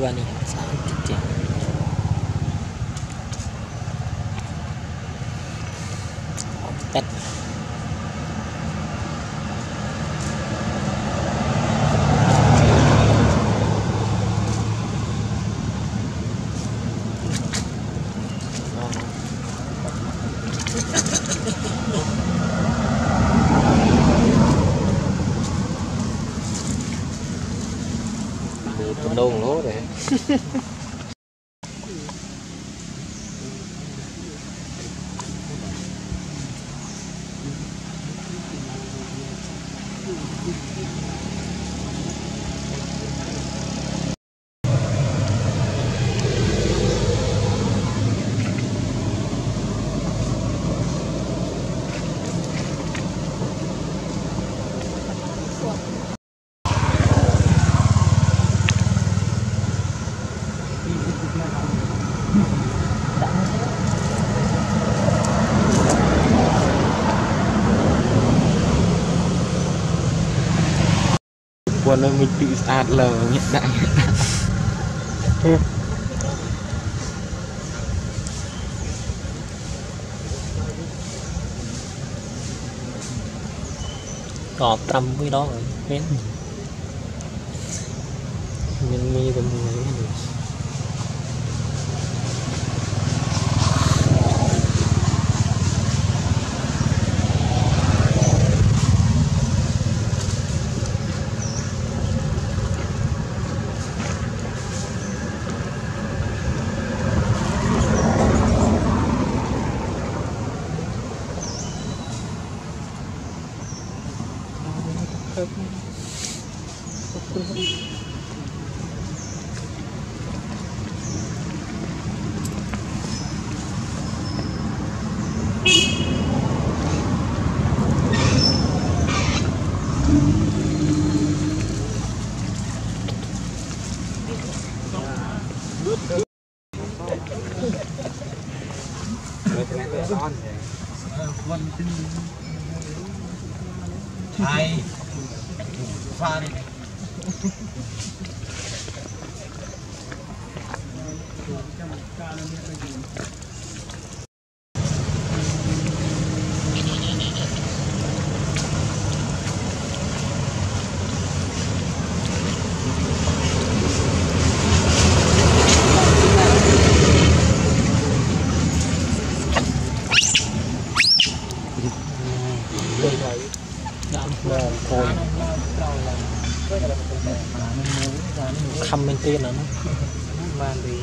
dua nih cantik ya tụi nôn lố rồi. nó mình tự sạt lở hiện đại. Đọt tâm với đó rồi, mến ừ. Nhân mi tâm party. ខំមែនទៀតណានោះ Ban đi.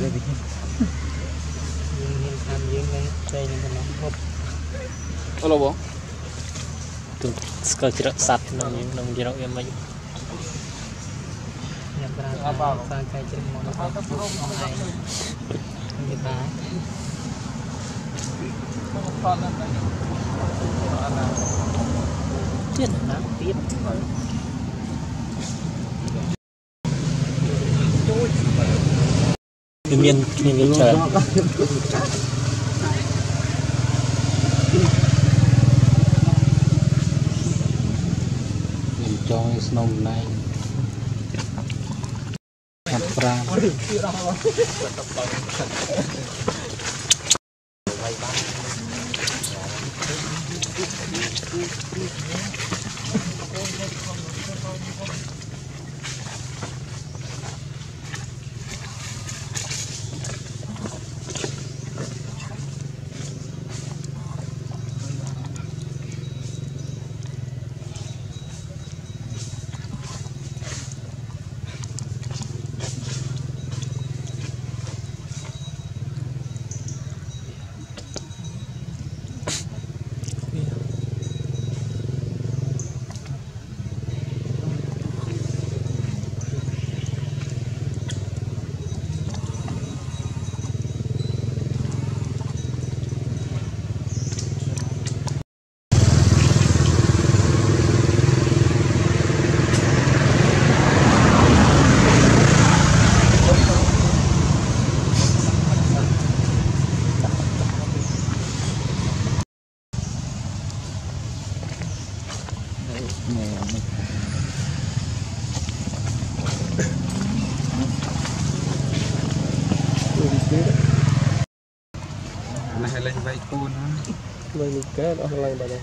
Đây đi. យើងមានខំយើងទៅតែនឹងប៉ុណ្ណោះហត់ Alo bố. ទៅស្គាល់ច្រកសัตว์ក្នុងយើងក្នុងច្រកវាមិនញ៉ាំប្រាអបអសាកាយច្រកមកដល់ទៅឯងនិយាយថាទៀតណាទៀត វាមានគ្នាវាច្រើន Nhìn cho snow này. Cặp ra. វាយ ah lang ba badan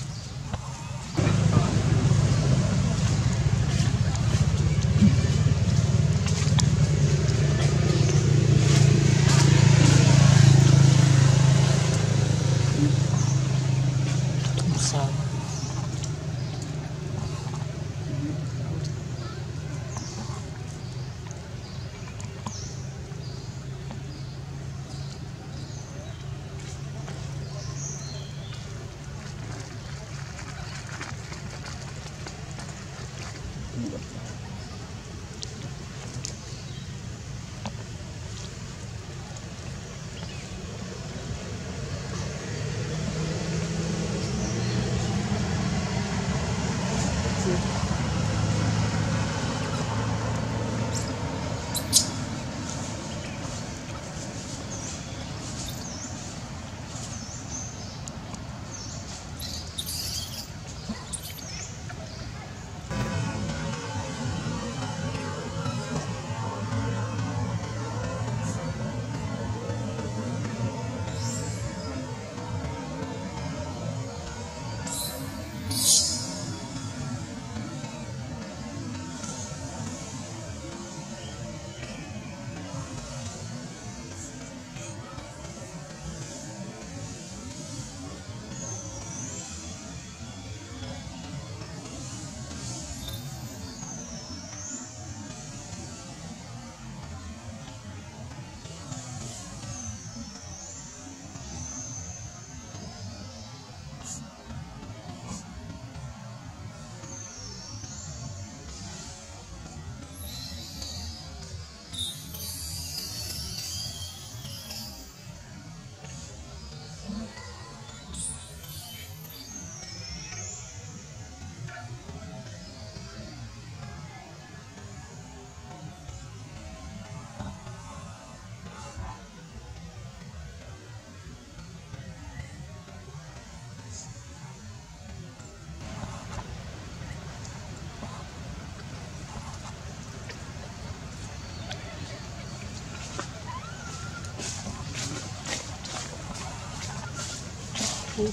Hết